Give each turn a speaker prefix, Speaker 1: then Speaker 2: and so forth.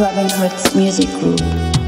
Speaker 1: Robin Hood's music group.